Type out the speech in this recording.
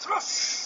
Tush!